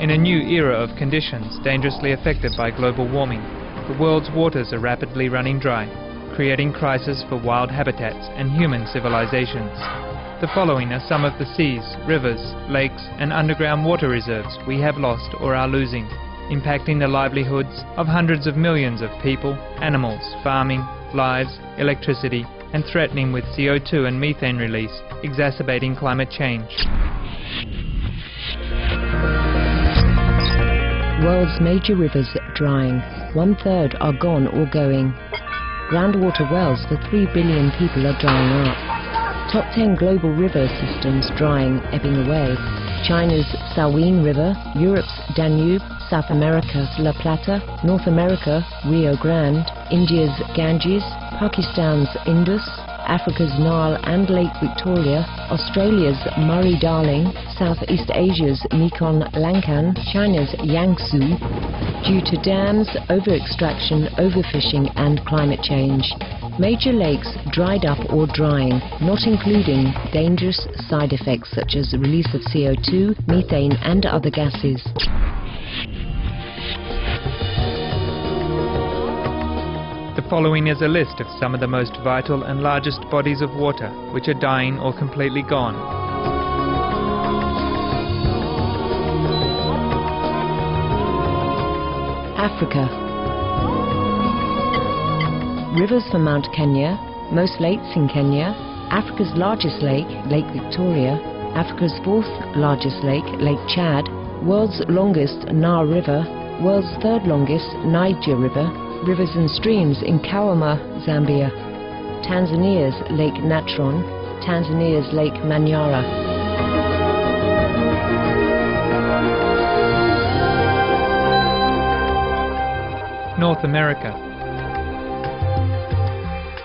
In a new era of conditions dangerously affected by global warming, the world's waters are rapidly running dry, creating crisis for wild habitats and human civilizations. The following are some of the seas, rivers, lakes and underground water reserves we have lost or are losing, impacting the livelihoods of hundreds of millions of people, animals, farming, lives, electricity and threatening with CO2 and methane release, exacerbating climate change. World's major rivers drying. One third are gone or going. Groundwater wells for 3 billion people are drying up. Top 10 global river systems drying, ebbing away. China's Salween River, Europe's Danube, South America's La Plata, North America, Rio Grande, India's Ganges, Pakistan's Indus, Africa's Nile and Lake Victoria, Australia's Murray-Darling, Southeast Asia's Mekong Lancang, China's Yangtze, due to dams, over-extraction, overfishing and climate change. Major lakes dried up or drying, not including dangerous side effects such as release of CO2, methane and other gases. Following is a list of some of the most vital and largest bodies of water which are dying or completely gone. Africa. Rivers for Mount Kenya, most lakes in Kenya, Africa's largest lake, Lake Victoria, Africa's fourth largest lake, Lake Chad, world's longest Nile River, world's third longest Niger River, rivers and streams in Kawama, Zambia, Tanzania's Lake Natron, Tanzania's Lake Manyara. North America.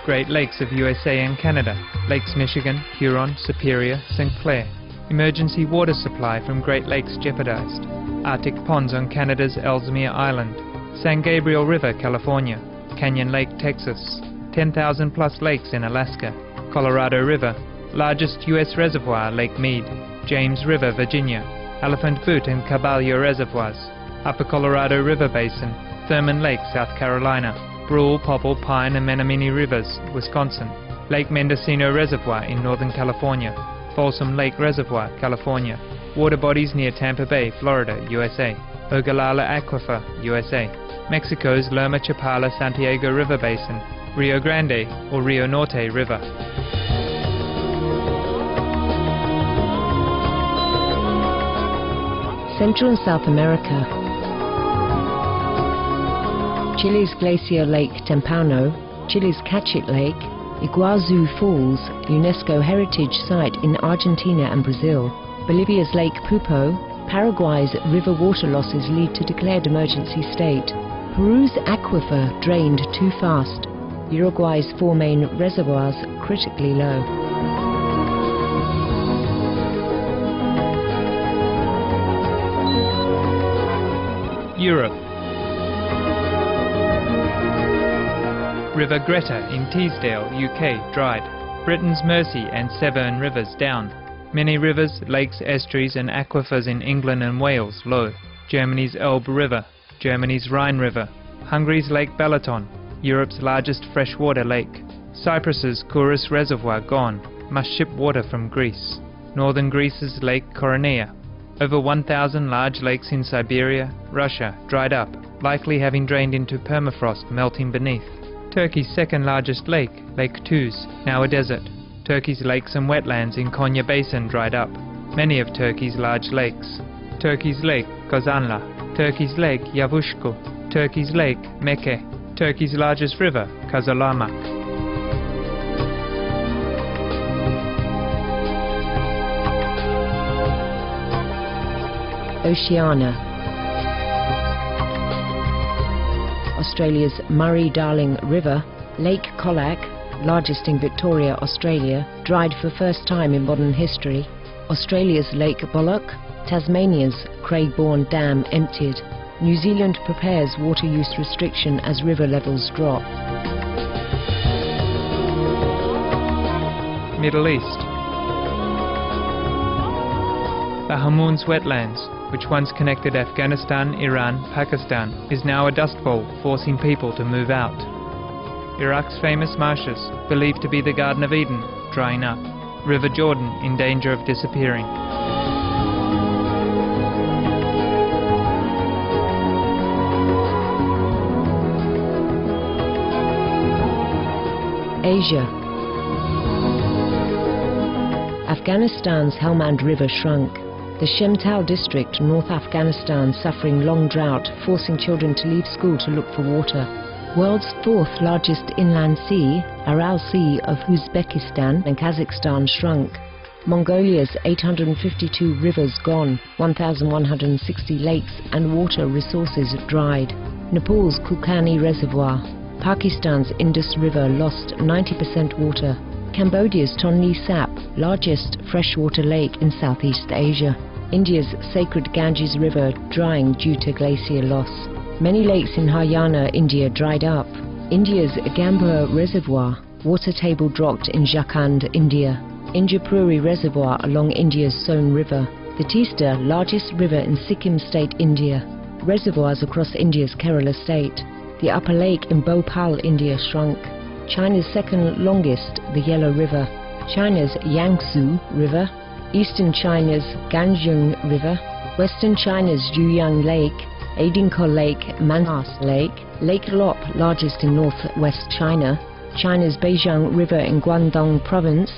Great Lakes of USA and Canada, Lakes Michigan, Huron, Superior, St. Clair. Emergency water supply from Great Lakes jeopardized. Arctic ponds on Canada's Ellesmere Island. San Gabriel River, California. Canyon Lake, Texas. 10,000 plus lakes in Alaska. Colorado River. Largest U.S. reservoir, Lake Mead. James River, Virginia. Elephant Butte and Caballo Reservoirs. Upper Colorado River Basin. Thurmond Lake, South Carolina, Brule, Popple, Pine and Menominee Rivers, Wisconsin, Lake Mendocino Reservoir in Northern California, Folsom Lake Reservoir, California, water bodies near Tampa Bay, Florida, USA, Ogallala Aquifer, USA, Mexico's Lerma Chapala Santiago River Basin, Rio Grande or Rio Norte River. Central and South America. Chile's glacier lake Tempano, Chile's Cachit Lake, Iguazu Falls, UNESCO Heritage Site in Argentina and Brazil, Bolivia's Lake Poopó, Paraguay's river water losses lead to declared emergency state, Peru's aquifer drained too fast, Uruguay's four main reservoirs critically low. Europe. River Greta in Teesdale, UK, dried. Britain's Mersey and Severn rivers down. Many rivers, lakes, estuaries and aquifers in England and Wales low. Germany's Elbe River, Germany's Rhine River, Hungary's Lake Balaton, Europe's largest freshwater lake. Cyprus's Kouris Reservoir gone, must ship water from Greece. Northern Greece's Lake Koroneia. Over 1,000 large lakes in Siberia, Russia, dried up, likely having drained into permafrost melting beneath. Turkey's second largest lake, Lake Tuz, now a desert. Turkey's lakes and wetlands in Konya Basin dried up. Many of Turkey's large lakes. Turkey's Lake Kazanla, Turkey's Lake Yavushko, Turkey's Lake Meke, Turkey's largest river, Kizilirmak. Oceania. Australia's Murray-Darling River, Lake Colac, largest in Victoria, Australia, dried for first time in modern history. Australia's Lake Bolac, Tasmania's Craigbourne Dam emptied. New Zealand prepares water use restriction as river levels drop. Middle East. The Hamoun's wetlands, which once connected Afghanistan, Iran, Pakistan, is now a dust bowl, forcing people to move out. Iraq's famous marshes, believed to be the Garden of Eden, drying up. River Jordan in danger of disappearing. Asia. Afghanistan's Helmand River shrunk. The Shemtau district, North Afghanistan, suffering long drought, forcing children to leave school to look for water. World's fourth largest inland sea, Aral Sea of Uzbekistan and Kazakhstan shrunk. Mongolia's 852 rivers gone, 1,160 lakes and water resources dried. Nepal's Kukani Reservoir, Pakistan's Indus River lost 90% water. Cambodia's Tonle Sap, largest freshwater lake in Southeast Asia. India's sacred Ganges River drying due to glacier loss. Many lakes in Haryana, India dried up. India's Gambhur Reservoir, water table dropped in Jharkhand, India. Indrapuri Reservoir along India's Son River. The Teesta, largest river in Sikkim state, India. Reservoirs across India's Kerala state. The upper lake in Bhopal, India shrunk. China's second longest, the Yellow River. China's Yangtze River. Eastern China's Ganjung River. Western China's Juyan Lake. Adinko Lake, Manas Lake. Lake Lop, largest in northwest China. China's Beijiang River in Guangdong Province.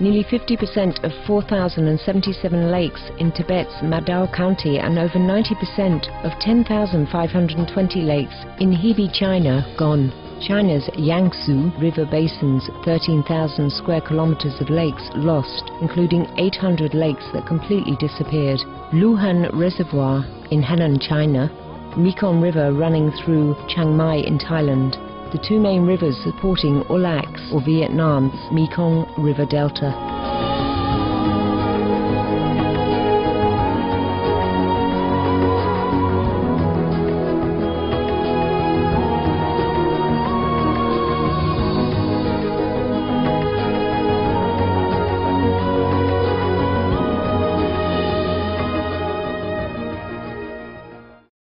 Nearly 50% of 4,077 lakes in Tibet's Madao County and over 90% of 10,520 lakes in Hebei, China gone. China's Yangtze River Basin's 13,000 square kilometers of lakes lost, including 800 lakes that completely disappeared. Luhan Reservoir in Henan, China. Mekong River running through Chiang Mai in Thailand the two main rivers supporting Ulac's or Vietnam's Mekong River Delta.